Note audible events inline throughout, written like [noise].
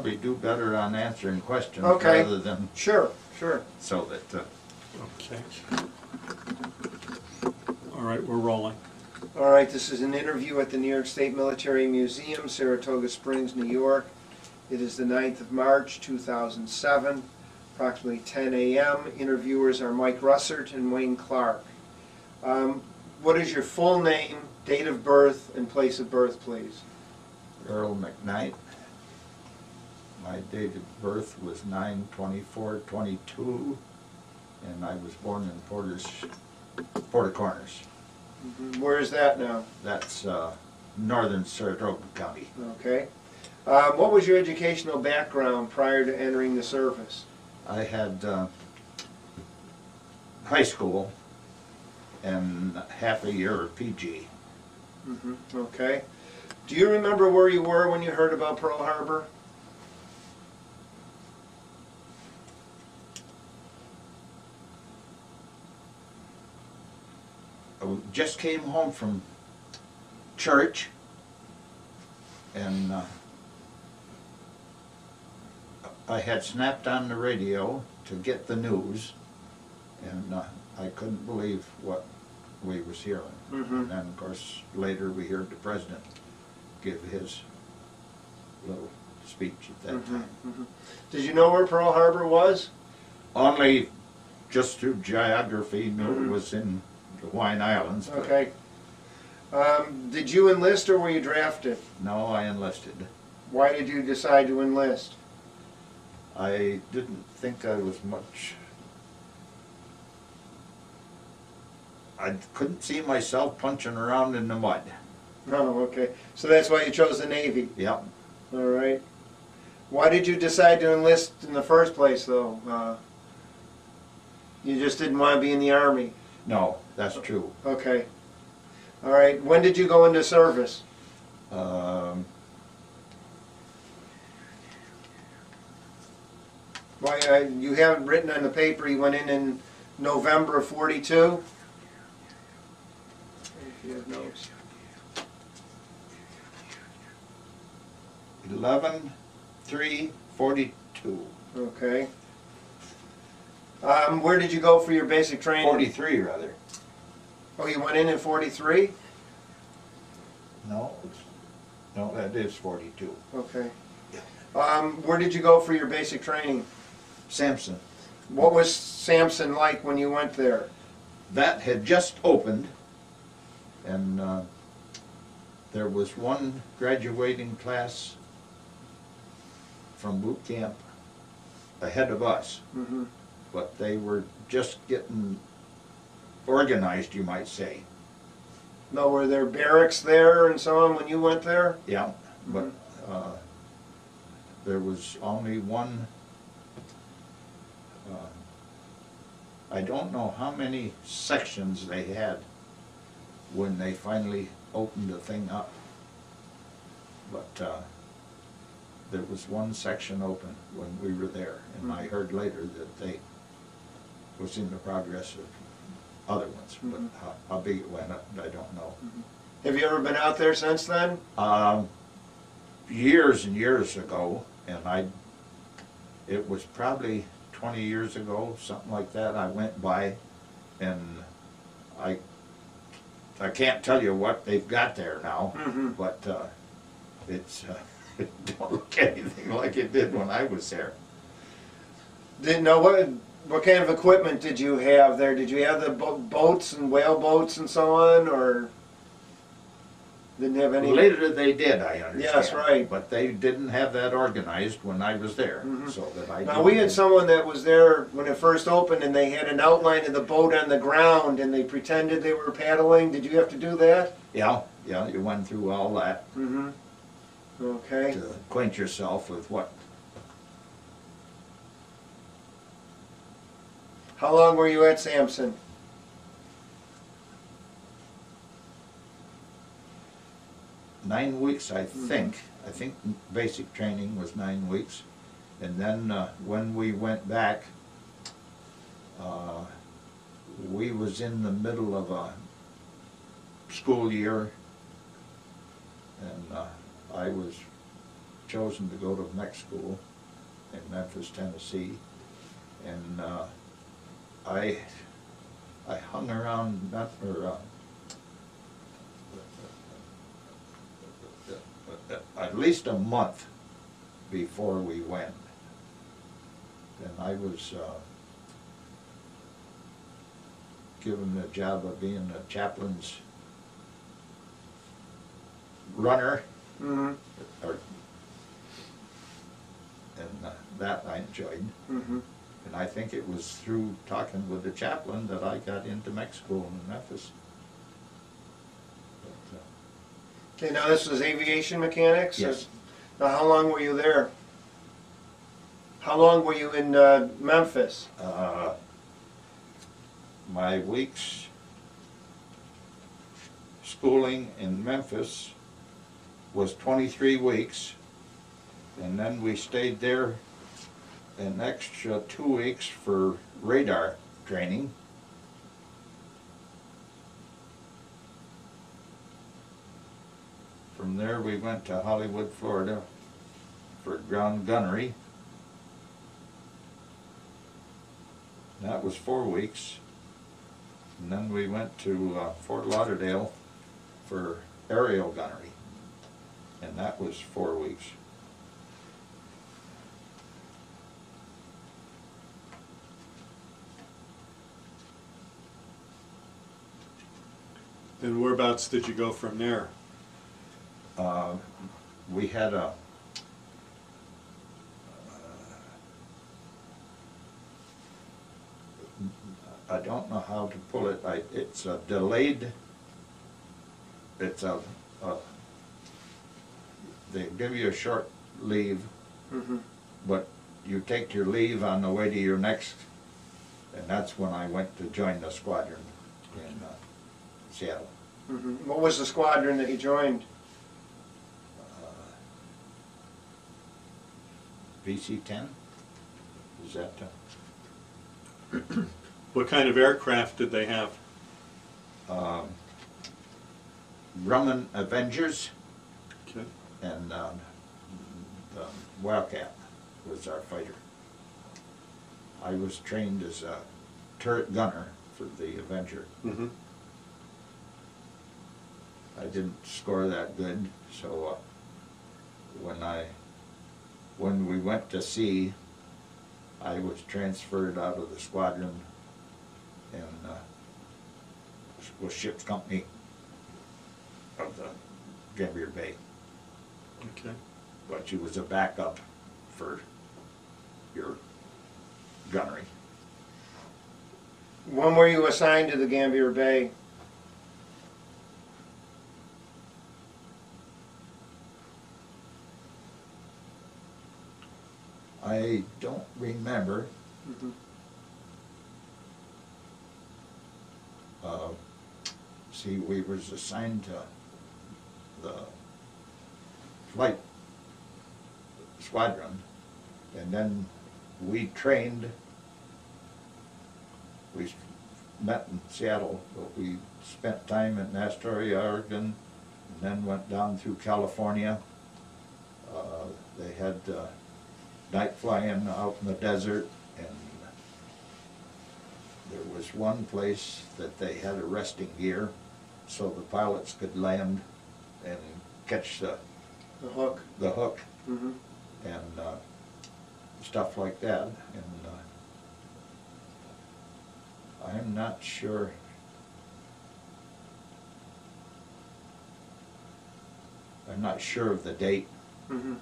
probably do better on answering questions Okay. rather than, Sure, sure. so that, uh, Okay. All right, we're rolling. All right, this is an interview at the New York State Military Museum, Saratoga Springs, New York. It is the 9th of March, 2007, approximately 10 a.m. Interviewers are Mike Russert and Wayne Clark. Um, What is your full name, date of birth, and place of birth, please? Earl McKnight. My date of birth was nine twenty-four twenty-two, and I was born in Porter's, Porter Corners. Mhm. Where is that now? That's, uh, northern Saratoga County. Okay. Um, What was your educational background prior to entering the service? I had, uh, high school and half a year of PG. Mhm, Okay. Do you remember where you were when you heard about Pearl Harbor? Just came home from church and uh, I had snapped on the radio to get the news and uh, I couldn't believe what we was hearing. Mhm. And then, of course, later we heard the president give his little speech at that Mhm, time. mhm. Did you know where Pearl Harbor was? Only just through geography knew it Mhm. was in the Hawaiian Islands. but Okay. Um, did you enlist or were you drafted? No, I enlisted. Why did you decide to enlist? I didn't think I was much. I couldn't see myself punching around in the mud. Oh, okay. So that's why you chose the Navy. Yep. All right. Why did you decide to enlist in the first place, though? Uh, you just didn't want to be in the Army. No, that's true. Okay. All right. When did you go into service? Um, Why, uh, you haven't written on the paper you went in in November of 42? If you have notes. eleven, three, forty-two. Okay. Um, where did you go for your basic training? Forty-three, rather. Oh, you went in in 43? No, it's, no, that is forty-two. Okay. Um, where did you go for your basic training? Sampson. What was Sampson like when you went there? That had just opened, and uh, there was one graduating class from boot camp ahead of us, Mm-hmm. but they were just getting organized, you might say. No, were there barracks there and so on when you went there? Yeah, but uh, there was only one. uh, I don't know how many sections they had when they finally opened the thing up. But uh, there was one section open when we were there, and I Mhm. heard later that they was in the progress of other ones, but Mhm. how, how big it went I don't know. Have you ever been out there since then? Um, years and years ago, and I, it was probably twenty years ago, something like that, I went by and I, I can't tell you what they've got there now, Mhm. but, uh, it's, uh, [laughs] it don't look anything like it did when I was there. Didn't know what what kind of equipment did you have there? Did you have the bo- boats and whale boats and so on, or didn't have any? Later they did, I understand. Yes, right. But they didn't have that organized when I was there, Mhm. so that I. Now we had someone that was there when it first opened, and they had an outline of the boat on the ground, and they pretended they were paddling. Did you have to do that? Yeah, yeah, you went through all that. Mm-hmm. Okay. to acquaint yourself with what, How long were you at Sampson? nine weeks, I think. I think basic training was nine weeks. And then uh, when we went back, uh, we was in the middle of a school year. And uh, I was chosen to go to next school in Memphis, Tennessee. And, uh, I, I hung around, not, or, uh, at least a month before we went. And I was, uh, given the job of being the chaplain's runner, Mm-hmm, or, and uh, that I enjoyed. mm-hmm. And I think it was through talking with the chaplain that I got into Mexico and Memphis. But, uh, Okay, now this was aviation mechanics? Yes. Now, how long were you there? How long were you in uh, Memphis? uh, My weeks schooling in Memphis was twenty-three weeks. And then we stayed there an extra two weeks for radar training. From there, we went to Hollywood, Florida for ground gunnery. That was four weeks. And then we went to uh, Fort Lauderdale for aerial gunnery. And that was four weeks. Then whereabouts did you go from there? Uh, we had a I don't know how to pull it, I, it's a delayed, it's a, a, they give you a short leave, Mm-hmm. but you take your leave on the way to your next, and that's when I went to join the squadron in uh, Seattle. Mm-hmm. What was the squadron that you joined? VC ten? Is that, uh, [clears throat] What kind of aircraft did they have? um, Grumman Avengers Okay. and um, the Wildcat was our fighter. I was trained as a turret gunner for the Avenger. Mm-hmm. I didn't score that good, so uh, when I, when we went to sea, I was transferred out of the squadron and uh, was ship's company of the Gambier Bay, Okay. but she was a backup for your gunnery. When were you assigned to the Gambier Bay? I don't remember, Mm-hmm. uh, see, we was assigned to the flight squadron, and then we trained, we met in Seattle, but we spent time in Astoria, Oregon, and then went down through California. Uh, They had uh, night flying out in the desert, and there was one place that they had arresting gear, so the pilots could land and catch the, The hook. the hook Mm-hmm. and uh, stuff like that. And uh, I'm not sure. I'm not sure of the date. Mm-hmm.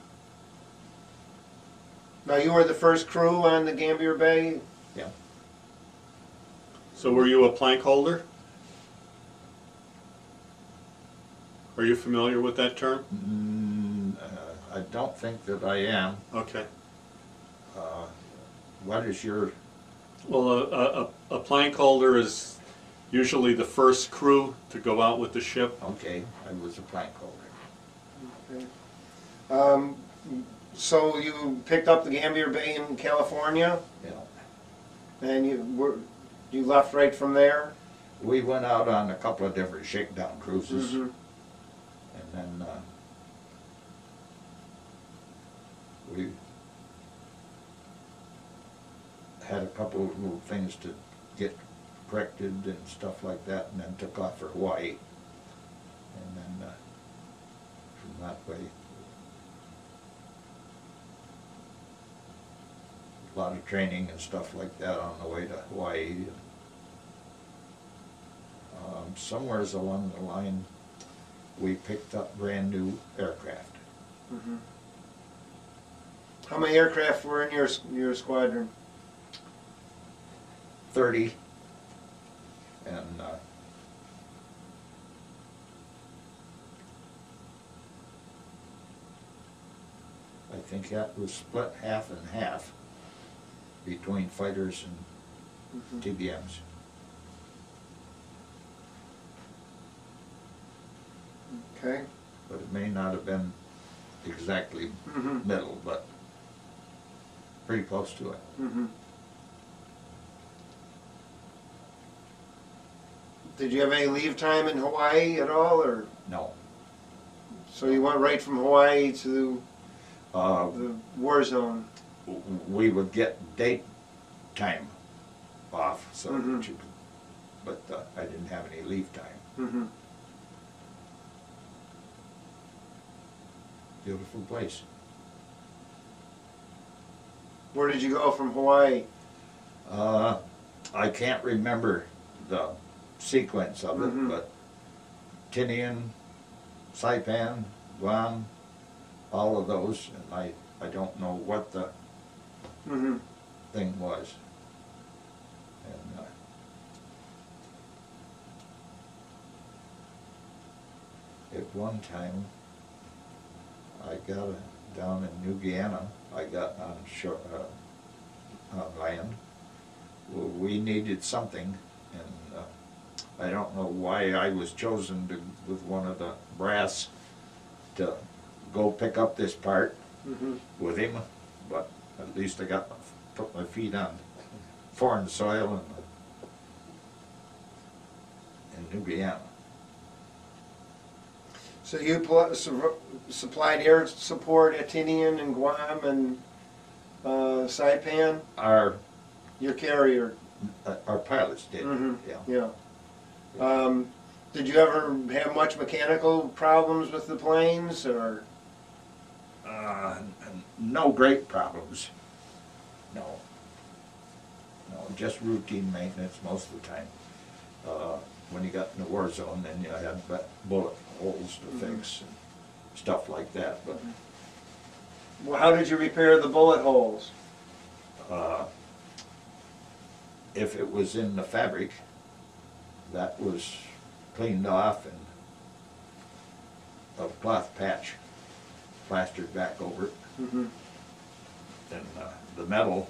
Now, you were the first crew on the Gambier Bay? Yeah, So were you a plank holder? Are you familiar with that term? mm, uh, I don't think that I am. Okay. Uh, what is your? Well, a, a, a- a plank holder is usually the first crew to go out with the ship. Okay, I was a plank holder. Okay. Um, so you picked up the Gambier Bay in California, Yeah. and you were, you left right from there? We went out on a couple of different shakedown cruises, mm-hmm. and Mhm. then, uh, we had a couple of little things to get corrected and stuff like that, and then took off for Hawaii. And then, uh, from that way, a lot of training and stuff like that on the way to Hawaii. Um, somewheres along the line, we picked up brand-new aircraft. Mhm. How many aircraft were in your, your squadron? thirty. And, uh, I think that was split half and half between fighters and TBMs. Okay. But it may not have been exactly Mhm. middle, but pretty close to it. Mm-hmm. Did you have any leave time in Hawaii at all, or, No. so you went right from Hawaii to Uh, the war zone? We would get date time off, so Mhm. that you could, but uh, I didn't have any leave time. Mm-hmm. Beautiful place. Where did you go from Hawaii? Uh, I can't remember the sequence of it, Mhm. but Tinian, Saipan, Guam, all of those, and I, I don't know what the Mm-hmm. thing was. And, uh, at one time, I got a, down in New Guinea, I got on shore, uh, on land. Well, we needed something, and, uh, I don't know why I was chosen to, with one of the brass to go pick up this part Mm-hmm. with him, at least I got, my put my feet on foreign soil in, in New Guinea. So you su- supplied air support at Tinian and Guam and uh, Saipan, Our, your carrier? uh, our pilots did, Mhm. yeah. Yeah. Um, did you ever have much mechanical problems with the planes, or? Uh, no great problems, no. No, just routine maintenance most of the time. Uh, when you got in the war zone, then you had bullet holes to Mhm. fix and stuff like that, but Well, how did you repair the bullet holes? Uh, If it was in the fabric, that was cleaned off and a cloth patch plastered back over it. Mm-hmm. And uh, the metal,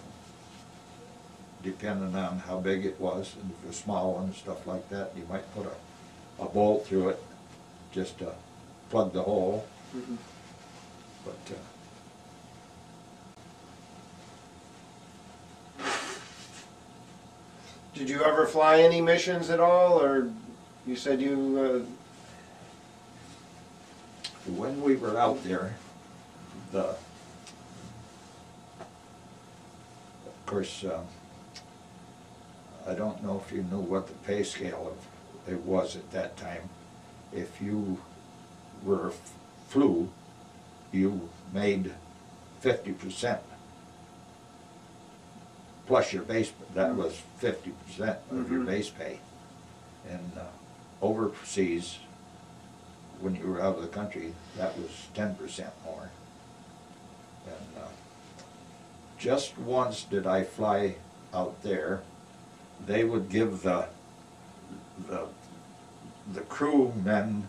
depending on how big it was, and if it was small one, stuff like that, you might put a, a bolt through it just to plug the hole, Mm-hmm. but uh, Did you ever fly any missions at all, or you said you? When we were out there, the, of course, um, I don't know if you knew what the pay scale of it was at that time. If you were flew, you made fifty percent plus your base, that was fifty percent of your Mhm. base pay. And uh, overseas, when you were out of the country, that was ten percent more. And uh, just once did I fly out there, they would give the, the, the crewmen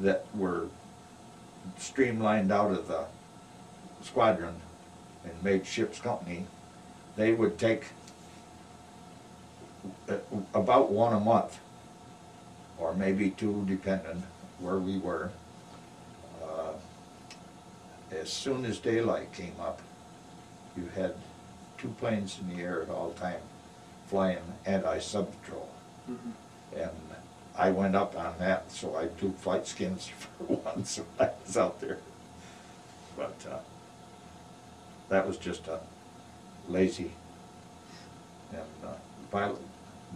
that were streamlined out of the squadron and made ship's company, they would take uh, about one a month or maybe two, depending where we were. Uh, As soon as daylight came up, you had two planes in the air at all time flying anti-sub patrol. Mm-hmm. And I went up on that, so I took flight skins [laughs] for once when I was out there. But uh, that was just a lazy And uh, pilot,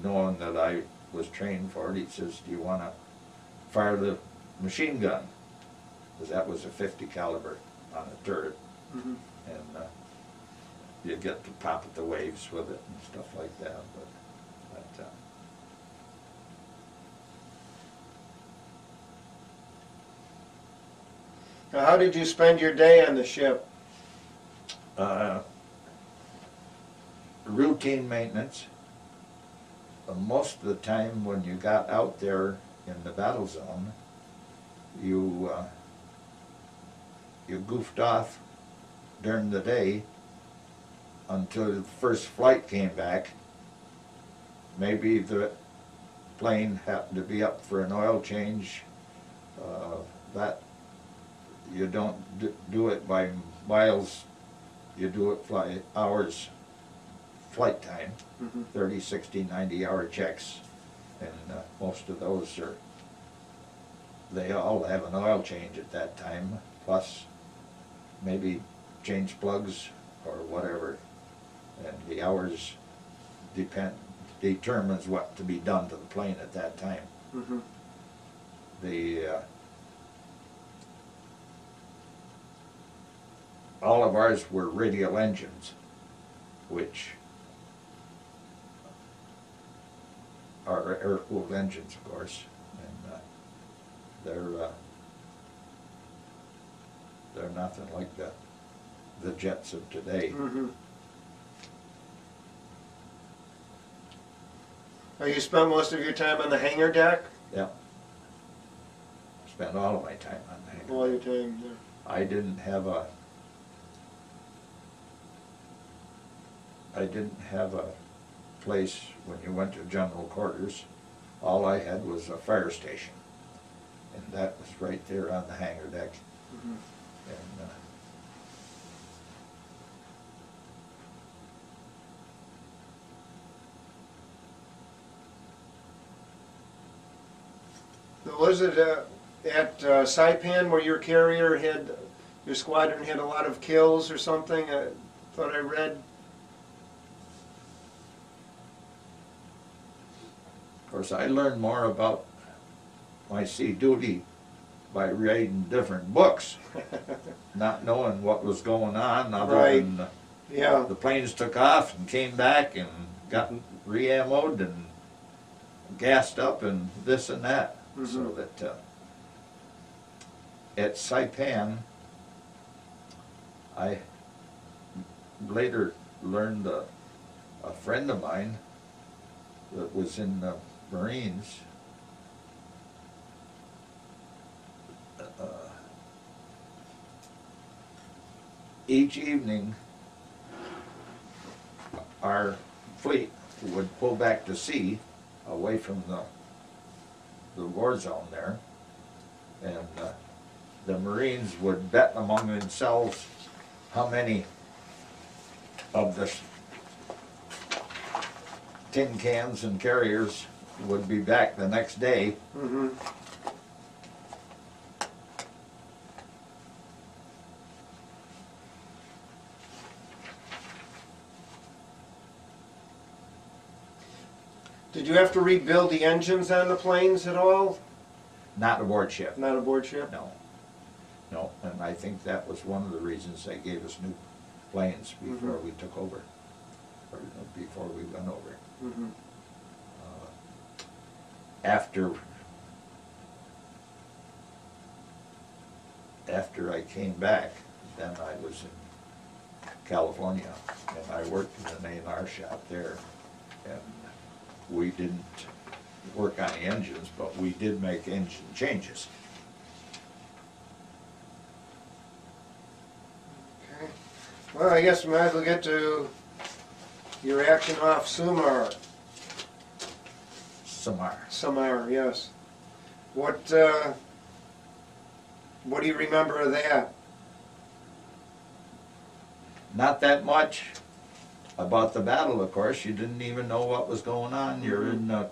knowing that I was trained for it, he says, do you wanna fire the machine gun? Cause that was a fifty caliber on a turret, Mhm. and, uh, you get to pop at the waves with it and stuff like that, but, but, uh, Now, how did you spend your day on the ship? Uh, routine maintenance. Uh, Most of the time when you got out there in the battle zone, you, uh, you goofed off during the day until the first flight came back. Maybe the plane happened to be up for an oil change. Uh, That, you don't do it by miles you do it fly, hours, flight time, Mhm. 30, 60, 90 hour checks. And uh, most of those are, they all have an oil change at that time, plus maybe change plugs or whatever. And the hours depend, determines what to be done to the plane at that time. Mhm. The, uh, all of ours were radial engines, which are air-cooled engines, of course, and, uh, they're, uh, they're nothing like the, the jets of today. Mhm. Now, you spent most of your time on the hangar deck? Yeah. Spent all of my time on the hangar. All your time there. I didn't have a, I didn't have a place when you went to general quarters. All I had was a fire station. And that was right there on the hangar deck. Mhm. And, uh, Was it uh, at uh, Saipan where your carrier had, your squadron had a lot of kills or something? I thought I read. Of course, I learned more about my sea duty by reading different books, [laughs] not knowing what was going on, other Right. than Yeah. the planes took off and came back and got re-ammoed and gassed up and this and that. So Mhm. that, uh, at Saipan, I later learned a, a friend of mine that was in the Marines. uh, Each evening, our fleet would pull back to sea, away from the, the war zone there. And uh, the Marines would bet among themselves how many of the tin cans and carriers would be back the next day. Mm-hmm. Did you have to rebuild the engines on the planes at all? Not aboard ship. Not aboard ship? No. No, and I think that was one of the reasons they gave us new planes before Mhm. we took over, or before we went over. Mm-hmm. Uh, After, after I came back, then I was in California, and I worked in an A and R shop there. And we didn't work on the engines, but we did make engine changes. Okay. Well, I guess we might as well get to your action off Samar. Samar. Samar, yes. What, uh, what do you remember of that? Not that much about the battle, of course. You didn't even know what was going on. You're in a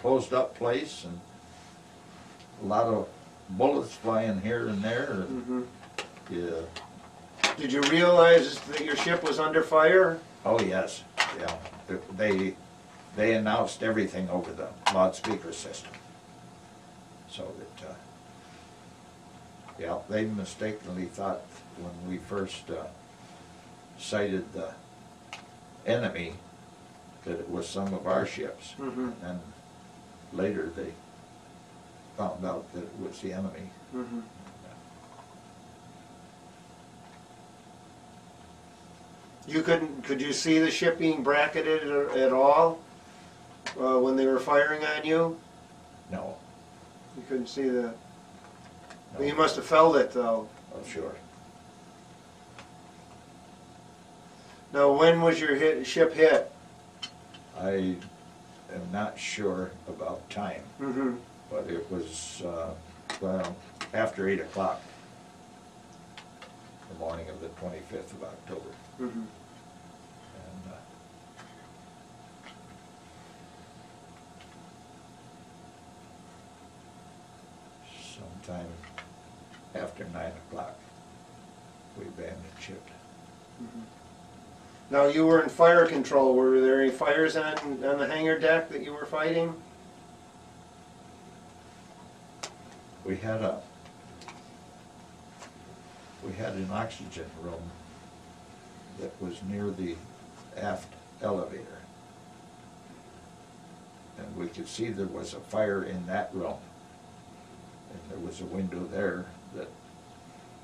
closed up place and a lot of bullets flying here and there. and Mm-hmm. You Did you realize that your ship was under fire? Oh, yes, yeah. They, they announced everything over the loudspeaker system. So that, uh, yeah, they mistakenly thought when we first uh, sighted the enemy that it was some of our ships. Mm-hmm. And later they found out that it was the enemy. Mm-hmm. You couldn't, could you see the ship being bracketed at all, uh, when they were firing on you? No, You couldn't see that? no, you must have felt it though. oh, sure. Now, when was your hit, ship hit? I am not sure about time. Mm-hmm. but it was, uh, well, after eight o'clock, the morning of the twenty-fifth of October. Mm-hmm. And, uh, sometime after nine o'clock, we abandoned ship. Now, you were in fire control. Were there any fires on, on the hangar deck that you were fighting? We had a, we had an oxygen room that was near the aft elevator. And we could see there was a fire in that room. And there was a window there that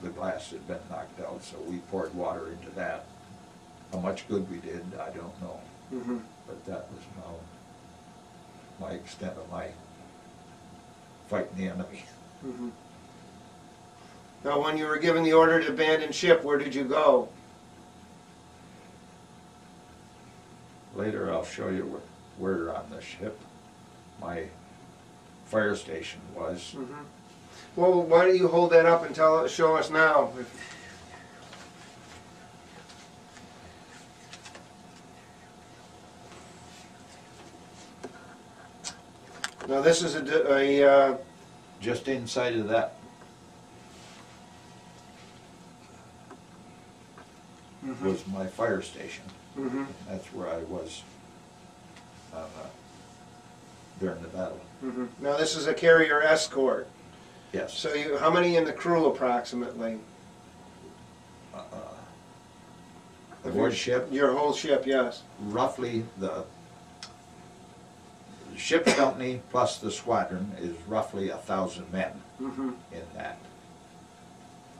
the glass had been knocked out, so we poured water into that. How much good we did, I don't know, Mm-hmm. but that was my extent of my fighting the enemy. Mm-hmm. Now, when you were given the order to abandon ship, where did you go? Later, I'll show you wh- where on the ship my fire station was. Mm-hmm. Well, why don't you hold that up and tell, show us now? Now, this is a uh, Just inside of that, was my fire station. mhm, That's where I was uh, during the battle. mhm. now this is a carrier escort. Yes. So you, how many in the crew approximately? Uh, Of Aboard your- ship, Your whole ship, yes. roughly the ship's company plus the squadron is roughly a thousand men Mm-hmm. in that.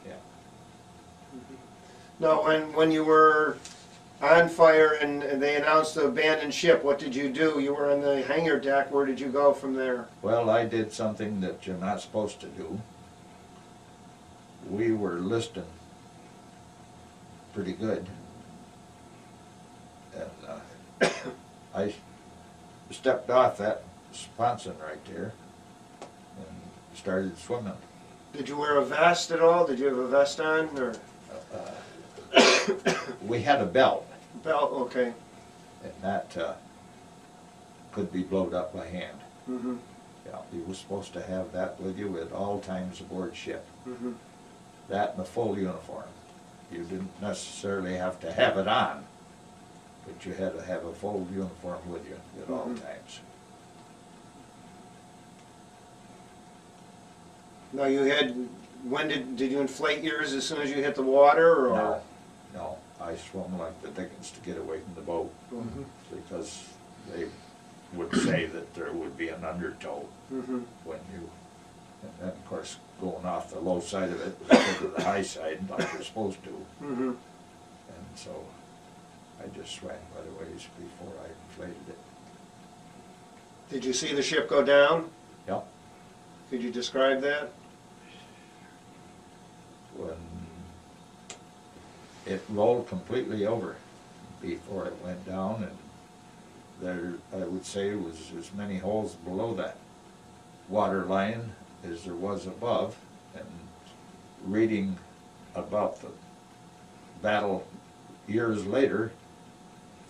Yeah. Now, when, when you were on fire and and they announced the abandoned ship, what did you do? You were on the hangar deck, where did you go from there? Well, I did something that you're not supposed to do. We were listing pretty good. And uh, [coughs] I stepped off that sponson right there and started swimming. Did you wear a vest at all? Did you have a vest on, or We had a belt, belt? Okay. and that uh, could be blowed up by hand. Mm-hmm, Yeah, you were supposed to have that with you at all times aboard ship. mm-hmm, that and a full uniform. You didn't necessarily have to have it on, but you had to have a full uniform with you at all Mhm. times. Now, you had, when did, did you inflate yours as soon as you hit the water, or? No, no, I swum like the dickens to get away from the boat, Mhm, because they would say that there would be an undertow mhm, when you, and then, of course, going off the low side of it instead of the high side like you're supposed to. mhm. And so I just swam by the ways before I inflated it. Did you see the ship go down? Yep. Could you describe that? when it rolled completely over before it went down and there, I would say, was as many holes below that water line as there was above. And reading about the battle years later,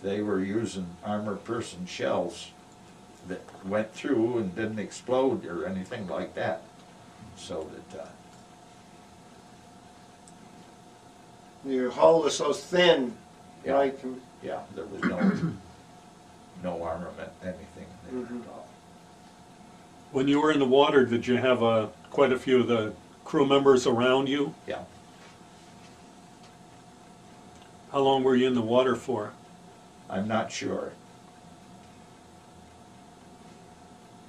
they were using armor piercing shells that went through and didn't explode or anything like that. So that, uh, Your hull was so thin, Yeah. right? Yeah, there was no, no armament, anything there Mhm. at all. When you were in the water, did you have uh, quite a few of the crew members around you? Yeah, How long were you in the water for? I'm not sure.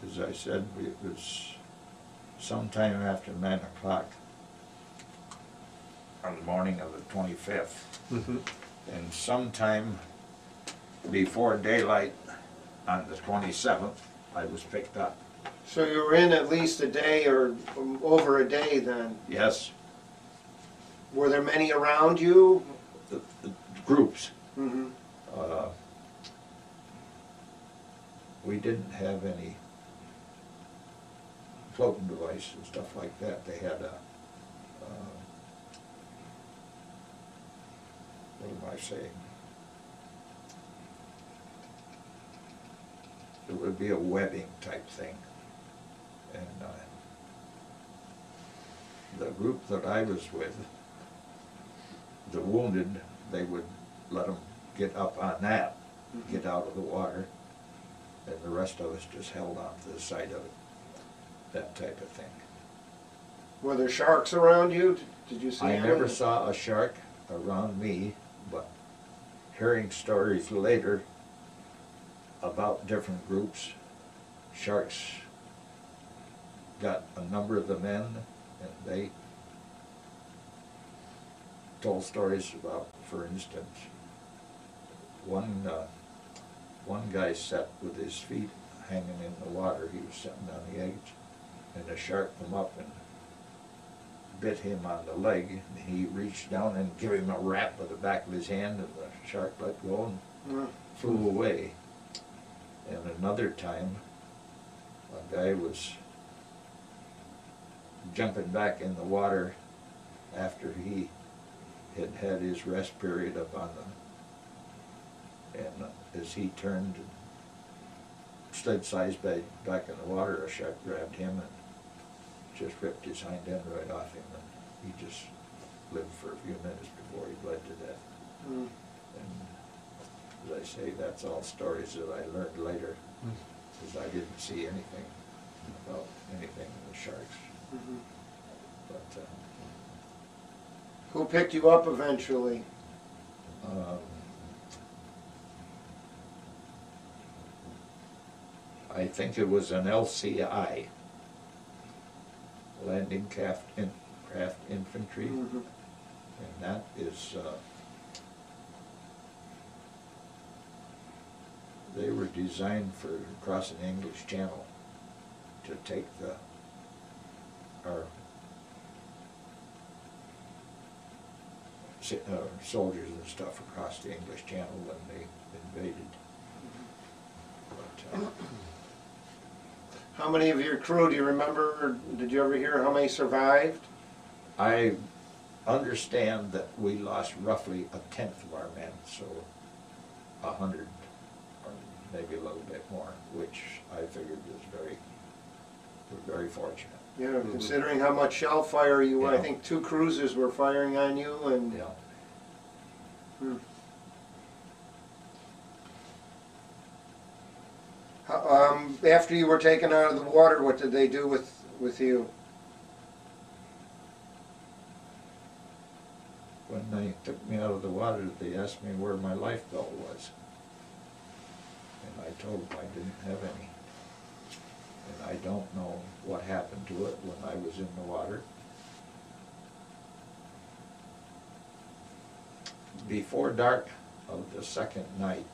As I said, it was sometime after nine o'clock on the morning of the twenty-fifth. Mhm. And sometime before daylight on the twenty-seventh, I was picked up. So you were in at least a day or over a day then. Yes, Were there many around you? the, the groups. Mm-hmm. Uh, We didn't have any floating device and stuff like that. They had a, uh, what am I saying? It would be a webbing type thing. And uh, the group that I was with, the wounded, they would let them get up on that, get out of the water, and the rest of us just held on to the side of it, that type of thing. Were there sharks around you? Did you see I any? never saw a shark around me, but hearing stories later about different groups, sharks got a number of the men, and they told stories about, for instance, one, uh, one guy sat with his feet hanging in the water, he was sitting on the edge, and the shark came up and bit him on the leg, and he reached down and gave him a rap with the back of his hand, and the shark let go and Mm. flew away. And another time, a guy was jumping back in the water after he had had his rest period up on the, and as he turned and slid size back, back in the water, a shark grabbed him and just ripped his hind end right off him, and he just lived for a few minutes before he bled to death. Mm. And as I say, that's all stories that I learned later, because I didn't see anything about anything with sharks. Mhm. But, Who picked you up eventually? uh, um, I think it was an LCI, Landing Craft, In- Craft Infantry. Mhm. And that is, uh, they were designed for crossing the English Channel to take the, our uh, soldiers and stuff across the English Channel when they invaded. But, uh, How many of your crew do you remember? Or did you ever hear how many survived? I understand that we lost roughly a tenth of our men, so a hundred, or maybe a little bit more, which I figured was very, we're very fortunate. You know, considering how much shell fire you, I Yeah. think two cruisers were firing on you and. Yeah. Hmm. How- Um, after you were taken out of the water, what did they do with, with you? When they took me out of the water, they asked me where my life belt was. And I told them I didn't have any. And I don't know what happened to it when I was in the water. Before dark of the second night,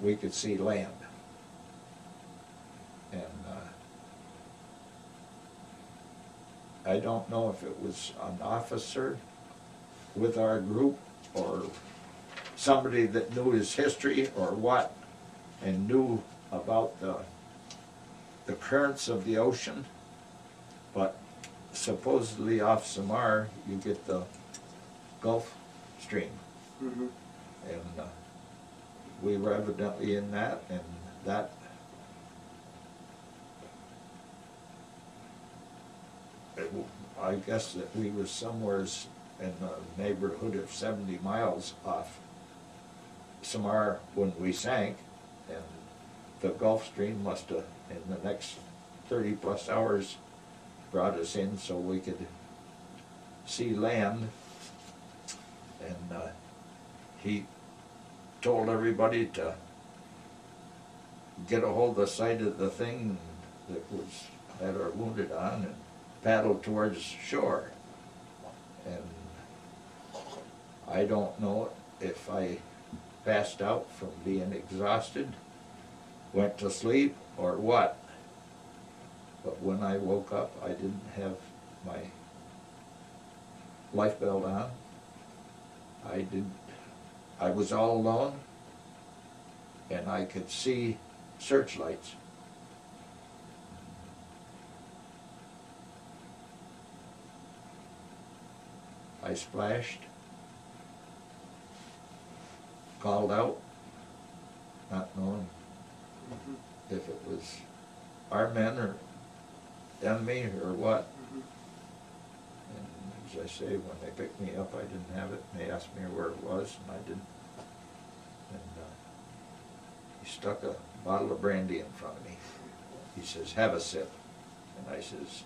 we could see land. And, uh, I don't know if it was an officer with our group or somebody that knew his history or what and knew about the, the currents of the ocean. But supposedly off Samar, you get the Gulf Stream. Mhm. And uh, we were evidently in that, and that I guess that we was somewheres in the neighborhood of seventy miles off Samar when we sank, and the Gulf Stream must have, in the next thirty plus hours, brought us in so we could see land. And, uh, he told everybody to get a hold of the side of the thing that was, had our wounded on and paddle towards shore. And I don't know if I passed out from being exhausted, went to sleep, or what. But when I woke up, I didn't have my life belt on. I didn't, I was all alone, and I could see searchlights. I splashed, called out, not knowing if it was our men or enemy or what. And as I say, when they picked me up, I didn't have it, and they asked me where it was, and I didn't. And uh, he stuck a bottle of brandy in front of me. He says, have a sip. And I says,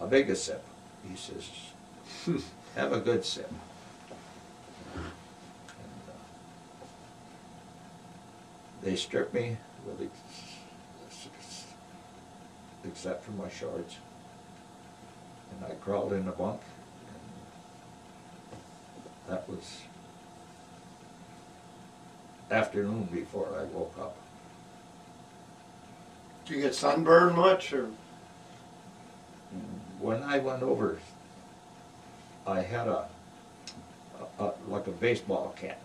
how big a sip? He says, [laughs] have a good sip. And, uh, They stripped me with ex- ex- except for my shorts. And I crawled in the bunk. and That was afternoon before I woke up. Do you get sunburned much, or? When I went over, I had a, a, a- like a baseball cap.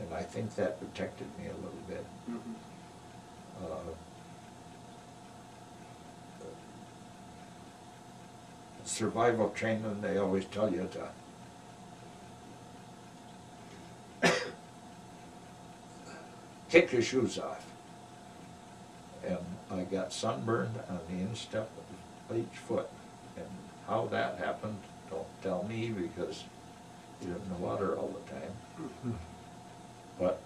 And I think that protected me a little bit. Uh, Survival training, they always tell you to [coughs] kick your shoes off. And I got sunburned on the instep of each foot. And how that happened, don't tell me because you're in the water all the time. But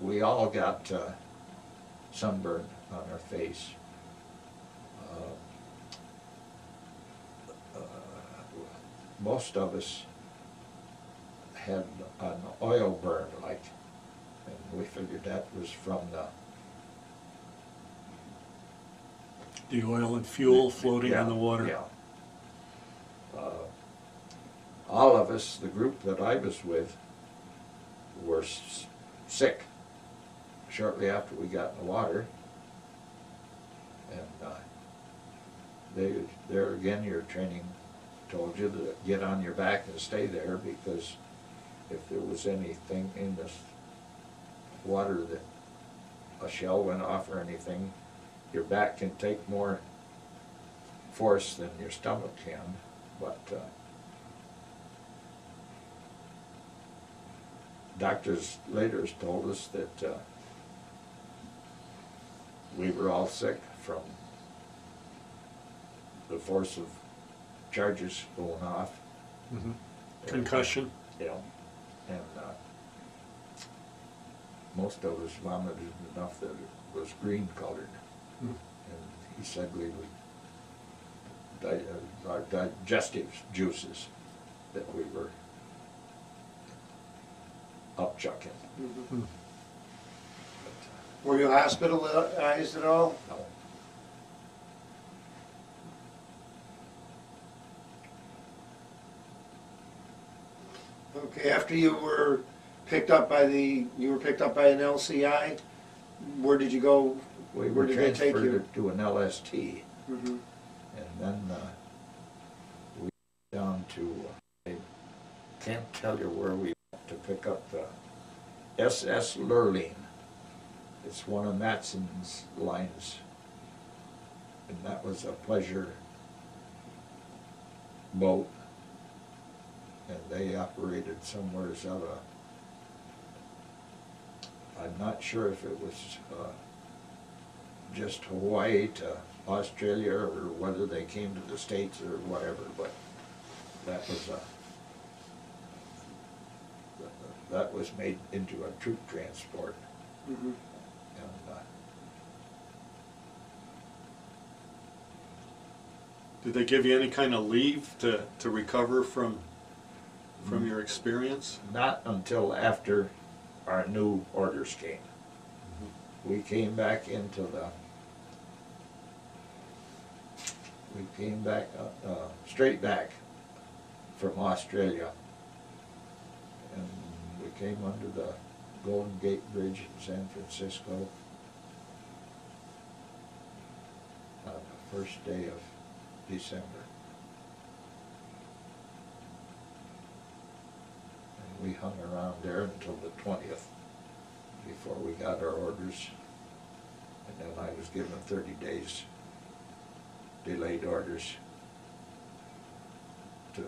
we all got uh, sunburn on our face. Uh, uh, Most of us had an oil burn like, and we figured that was from the The oil and fuel floating in the water. Yeah. Uh, All of us, the group that I was with, were s- sick shortly after we got in the water. And uh, they, there again, your training told you to get on your back and stay there because if there was anything in this water that a shell went off or anything, your back can take more force than your stomach can, but uh, doctors later told us that uh, we were all sick from the force of charges going off. Mhm. Concussion. You know, and uh, most of us vomited enough that it was green colored. Mm. And he said we would, di- uh, our digestive juices, that we were upchucking. Mm. But, Were you hospitalized at all? uh, no. Okay, after you were picked up by the, you were picked up by an LCI, where did you go? We Where were did they take you? transferred to an LST, Mhm. and then uh, we went down to, I can't tell you where we went to pick up the SS Lurline. It's one of Matson's lines, and that was a pleasure boat, and they operated somewheres out of, I'm not sure if it was uh, just Hawaii to Australia or whether they came to the States or whatever, but that was a, that was made into a troop transport Mhm. and, uh, Did they give you any kind of leave to, to recover from, from your experience? not until after our new orders came. We came back into the, we came back, uh, uh, straight back from Australia. And we came under the Golden Gate Bridge in San Francisco. On the first day of December. And we hung around there until the twentieth before we got our orders. And then I was given thirty days delayed orders to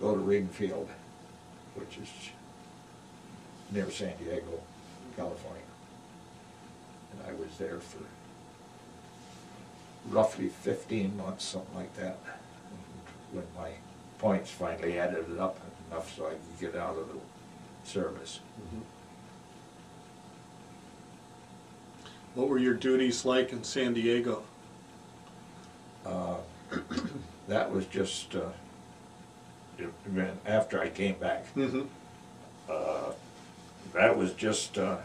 go to Ream Field, which is near San Diego, California. And I was there for roughly fifteen months, something like that. When my points finally added it up enough so I could get out of the service. Mm-hmm. What were your duties like in San Diego? Uh, [coughs] That was just, uh, after I came back. Mm-hmm. Uh, That was just uh,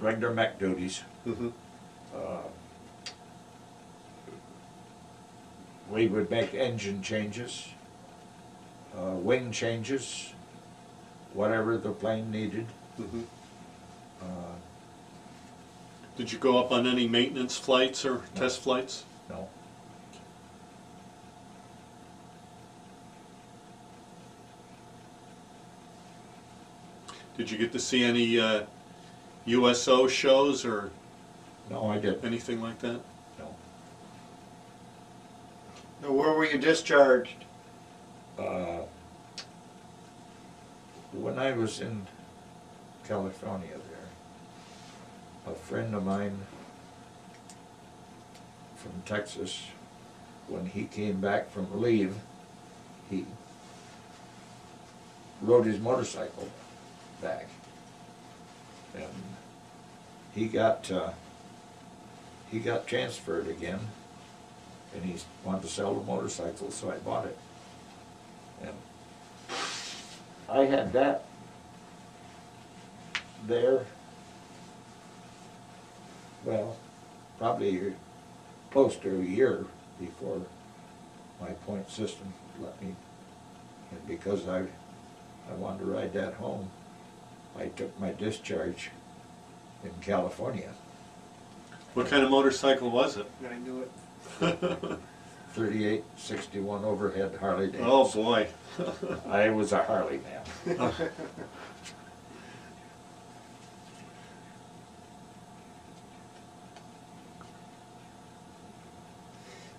regular mech duties. Mm-hmm. Uh, We would make engine changes, uh, wing changes, whatever the plane needed. Mm-hmm. Uh, Did you go up on any maintenance flights or test flights? No, Did you get to see any uh, USO shows or no, I didn't, anything like that? no. Now, where were you discharged? Uh, When I was in California there, a friend of mine from Texas, when he came back from leave, he rode his motorcycle back. And he got, uh, he got transferred again, and he wanted to sell the motorcycle, so I bought it. And I had that there, well, probably close to a year before my point system let me, and because I, I wanted to ride that home, I took my discharge in California, What kind of motorcycle was it? I knew it. thirty-eight sixty-one overhead Harley Davidson. Oh, boy. [laughs] I was a Harley man. [laughs]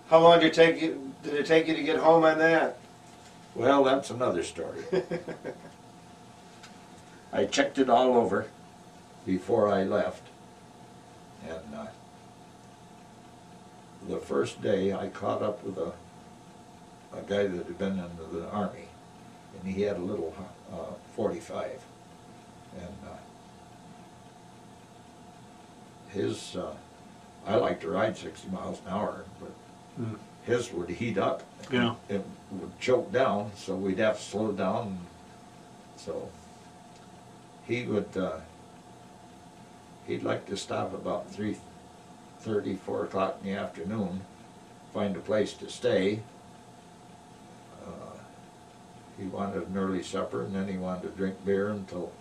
How long did it take you, did it take you to get home on that? Well, that's another story. I checked it all over before I left. And uh, the first day I caught up with a, a guy that had been in the army. And he had a little uh, 45. And uh, his, uh, I like to ride 60 miles an hour, but Mm. his would heat up. Yeah. It would choke down, so we'd have to slow down. So he would, uh, he'd like to stop about three thirty, four o'clock in the afternoon, find a place to stay. Uh, He wanted an early supper and then he wanted to drink beer until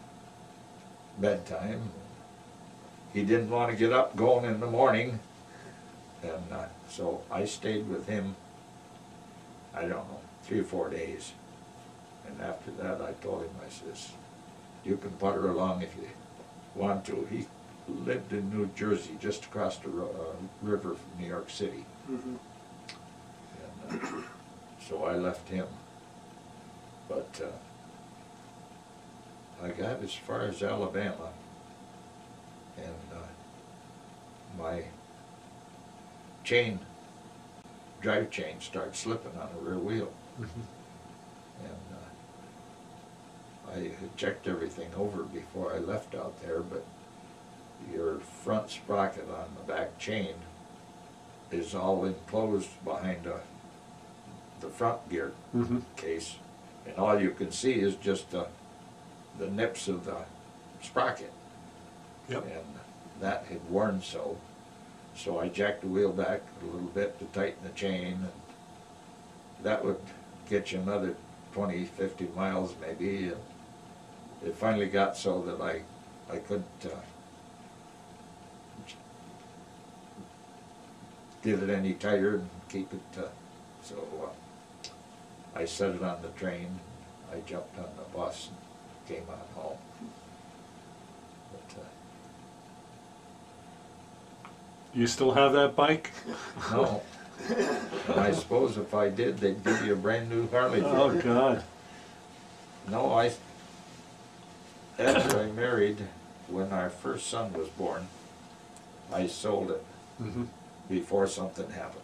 bedtime. He didn't want to get up going in the morning. And uh, so I stayed with him, I don't know, three or four days. And after that, I told him, I says, you can putter along if you want to. He lived in New Jersey, just across the uh, river from New York City. Mhm. And uh, so I left him. But uh, I got as far as Alabama, and uh, my chain, drive chain started slipping on the rear wheel. And uh, I had checked everything over before I left out there, but your front sprocket on the back chain is all enclosed behind the, the front gear Mhm. case. And all you can see is just the, the nips of the sprocket. Yep. And that had worn so. So I jacked the wheel back a little bit to tighten the chain. and That would get you another 20, 50 miles maybe. And It finally got so that I, I couldn't uh, get it any tighter and keep it, uh, so uh, I set it on the train. I jumped on the bus and came on home. But, uh, You still have that bike? No. And I suppose if I did, they'd give you a brand new Harley. for Oh, it. God. No, I, after I married, when our first son was born, I sold it Mhm. before something happened.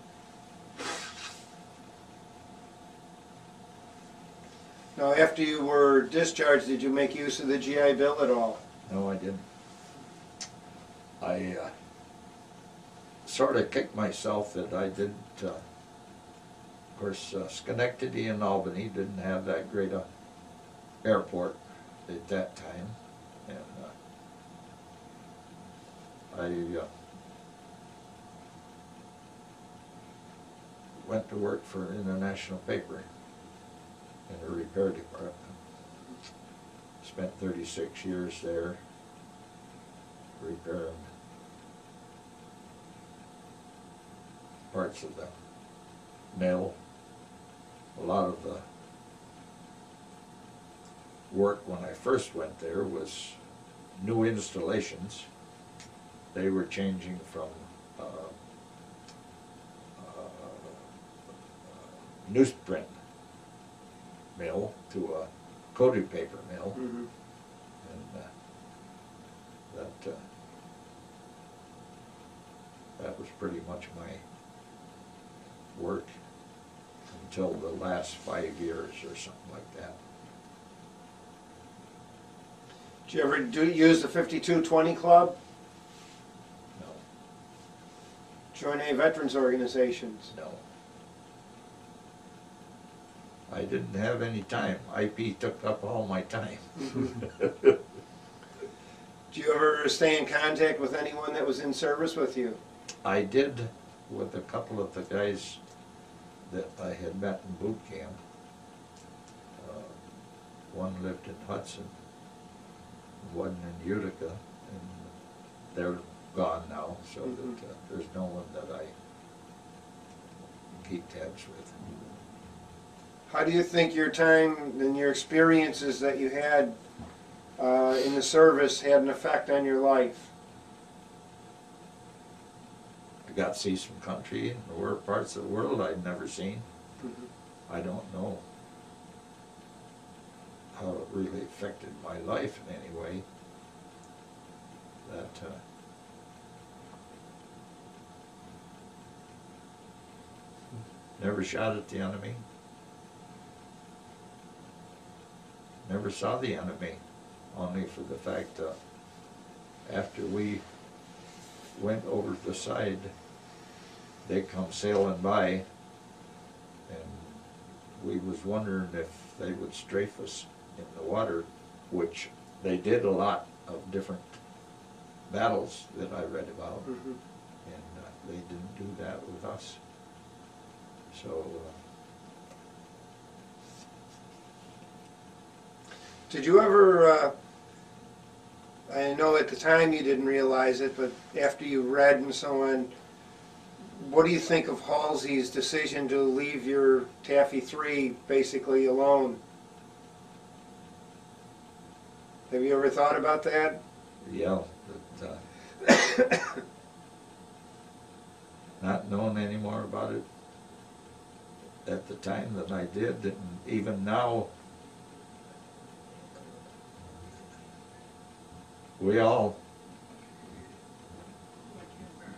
Now, after you were discharged, did you make use of the GI Bill at all? No, I didn't. I, uh, sort of kicked myself that I didn't, uh, of course, uh, Schenectady and Albany didn't have that great a airport at that time, and, uh, I, uh, went to work for an international paper in the repair department. Spent thirty-six years there repairing parts of the mill. A lot of the work when I first went there was new installations. They were changing from uh, uh, newsprint mill to a coated paper mill. Mm-hmm. And uh, that, uh, that was pretty much my work until the last five years or something like that. Do you ever do, use the fifty-two twenty club? No, Join any veterans organizations? no. I didn't have any time. IP took up all my time. [laughs] Do you ever stay in contact with anyone that was in service with you? I did with a couple of the guys that I had met in boot camp. Uh, One lived in Hudson, one in Utica, and they're gone now, so Mhm. that uh, there's no one that I keep tabs with. How do you think your time and your experiences that you had uh, in the service had an effect on your life? I got to see some country, and there were parts of the world I'd never seen. Mhm. I don't know how it really affected my life in any way. That, uh, never shot at the enemy. Never saw the enemy, only for the fact that after we went over the side, they come sailing by, and we was wondering if they would strafe us in the water, which they did a lot of different battles that I read about, Mhm. and uh, they didn't do that with us. So, uh, Did you ever, uh, I know at the time you didn't realize it, but after you read and so on, what do you think of Halsey's decision to leave your Taffy 3 basically alone? Have you ever thought about that? yeah, but, uh, [coughs] not knowing any more about it at the time than I did, and even now, we all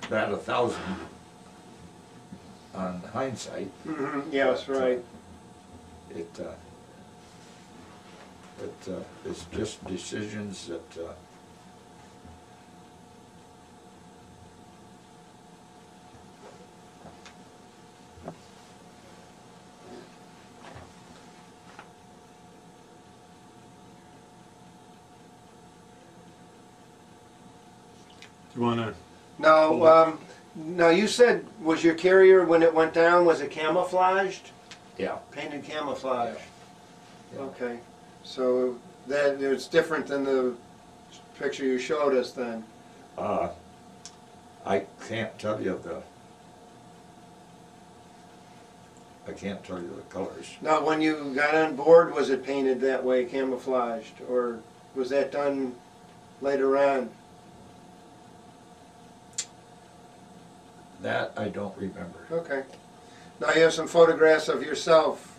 bat a thousand on hindsight. Mhm, Yes, But, uh, right. It, uh, it, uh, it's just decisions that, uh, Do you wanna, Now, um, now you said, was your carrier, when it went down, was it camouflaged? yeah. Painted camouflage? Yeah. Okay, so that, it's different than the picture you showed us then? Uh, I can't tell you the, I can't tell you the colors. Now, when you got on board, was it painted that way, camouflaged, or was that done later on? That I don't remember. Okay. Now you have some photographs of yourself.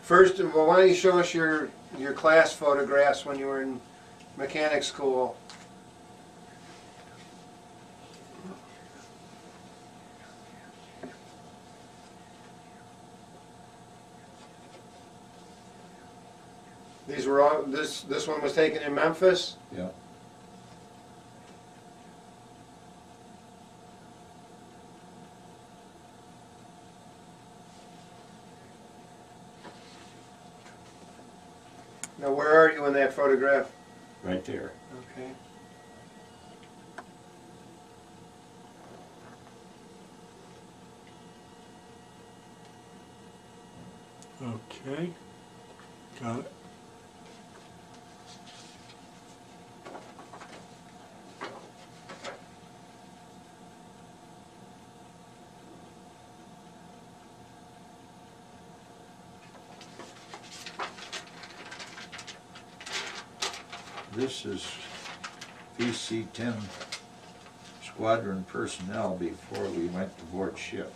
First, well, why don't you show us your, your class photographs when you were in mechanic school? These were all, this, this one was taken in Memphis? Yeah. Now, where are you in that photograph? Right there. Okay. okay, got it. This is VC ten squadron personnel before we went to board ship.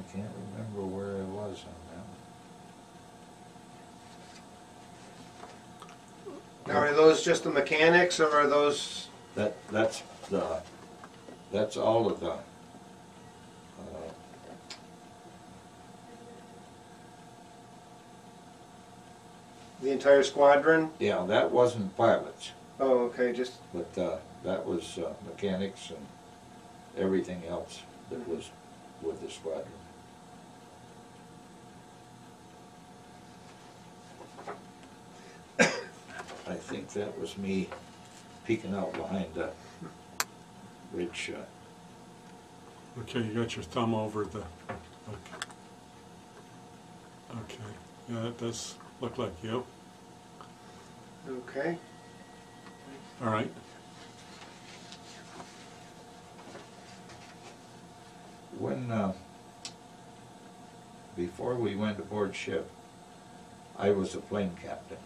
I can't remember where I was on that. Now, are those just the mechanics, or are those, That, that's the, that's all of the, uh, the entire squadron? yeah, that wasn't pilots, Oh, okay, just, but, uh, that was uh, mechanics and everything else that was with the squadron. I think that was me peeking out behind the ridge, uh, Okay, you got your thumb over the, okay. Okay, yeah, that does look like you, okay. all right. When, uh, before we went aboard ship, I was a plane captain.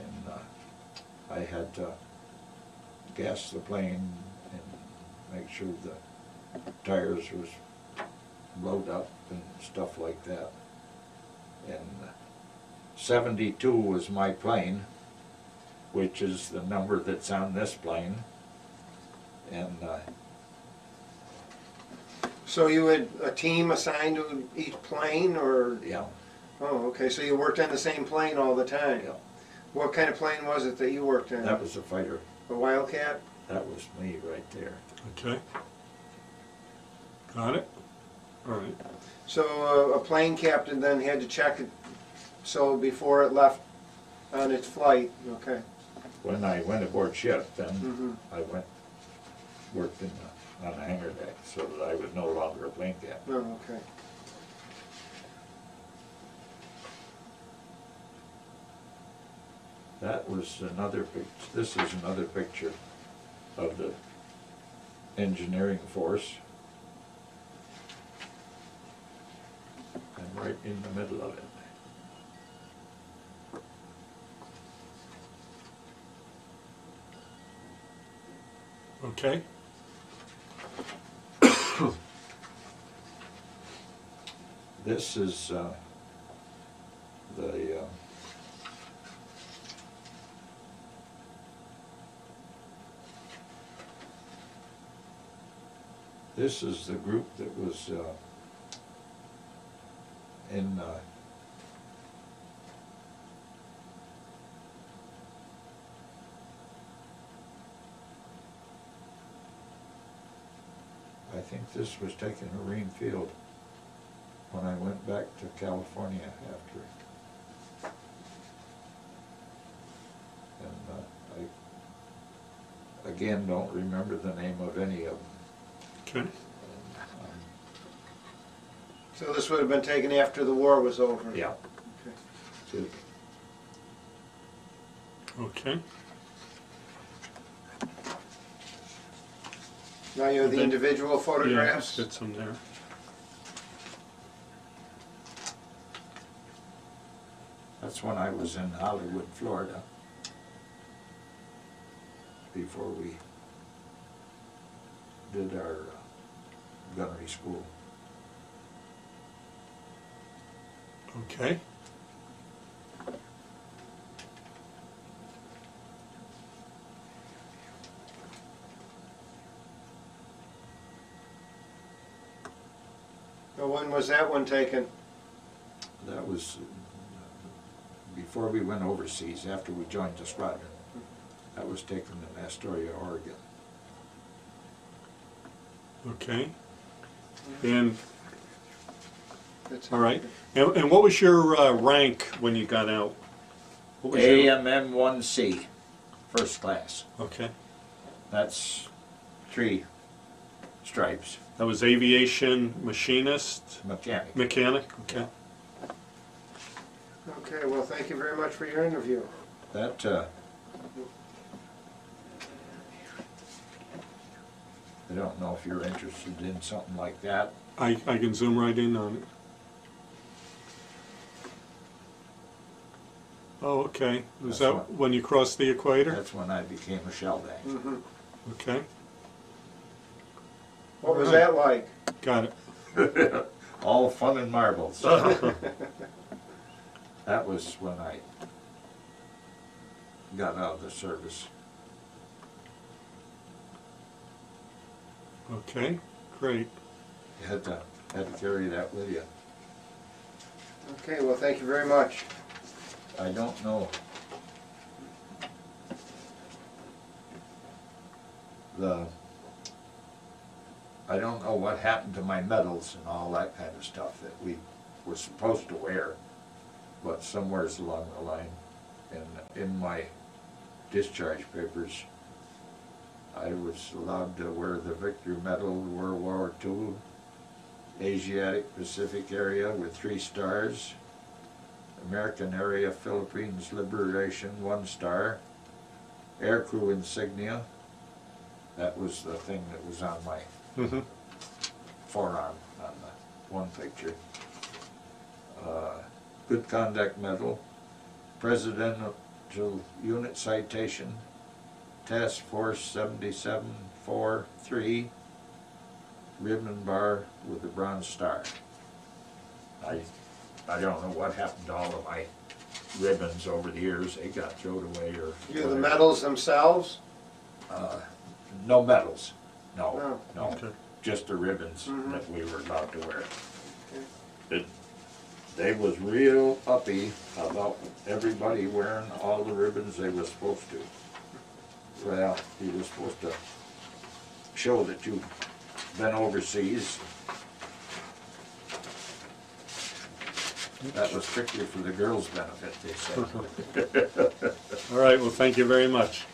And, uh, I had to gas the plane and make sure the tires was blowed up and stuff like that. And seventy-two was my plane, which is the number that's on this plane. And, uh, So you had a team assigned to each plane, or, yeah, oh, okay, so you worked on the same plane all the time? yeah, What kind of plane was it that you worked in? that was a fighter. A Wildcat? That was me right there. Okay. Got it? All right. So uh, a plane captain then had to check it, so before it left on its flight, okay? When I went aboard ship, then Mhm. I went, worked in the, on the hangar deck, so that I was no longer a plane captain. Oh, okay. That was another pic, this is another picture of the engineering force. And right in the middle of it. Okay, This is, uh, the, uh, this is the group that was, uh, in, uh, I think this was taken to Marine Field when I went back to California after. And uh, I, again, don't remember the name of any of them. Okay, So this would have been taken after the war was over? Yeah. Okay. Okay. Now you have the Okay. individual Yeah, photographs? Get some there. That's when I was in Hollywood, Florida. Before we did our uh, gunnery school. Okay. Now, when was that one taken? That was uh, before we went overseas, after we joined the squadron. That was taken in Astoria, Oregon. Okay. And, all right, and, and what was your uh, rank when you got out? What was your- AMM one C, first class. Okay, That's three stripes, that was aviation machinist, mechanic. mechanic, okay. Okay, well, thank you very much for your interview. That, uh, I don't know if you're interested in something like that. I, I can zoom right in on it. Oh, okay, was That's that what- when you crossed the equator? That's when I became a shellback. Mhm. Okay, What was that like? got it. [laughs] All fun and marbles. [laughs] That was when I got out of the service. Okay, great. You had to, had to carry that with you. Okay, well, thank you very much. I don't know. The, I don't know what happened to my medals and all that kind of stuff that we were supposed to wear. But somewheres along the line, in, in my discharge papers, I was allowed to wear the Victory Medal, World War II, Asiatic Pacific area with three stars, American Area Philippines Liberation, one star. Aircrew insignia. That was the thing that was on my Mhm. forearm on the one picture. Uh, Good Conduct Medal, Presidential Unit Citation, Task Force seventy-seven four three, ribbon bar with a bronze star. I, I don't know what happened to all of my ribbons over the years, they got thrown away or. You the whatever. medals themselves? Uh, No medals, no, No. no, Okay. just the ribbons Mhm. that we were allowed to wear. It, they was real uppy about everybody wearing all the ribbons they was supposed to. Well, you was supposed to show that you've been overseas. That was strictly for the girls' benefit, they said. [laughs] All right, well, thank you very much.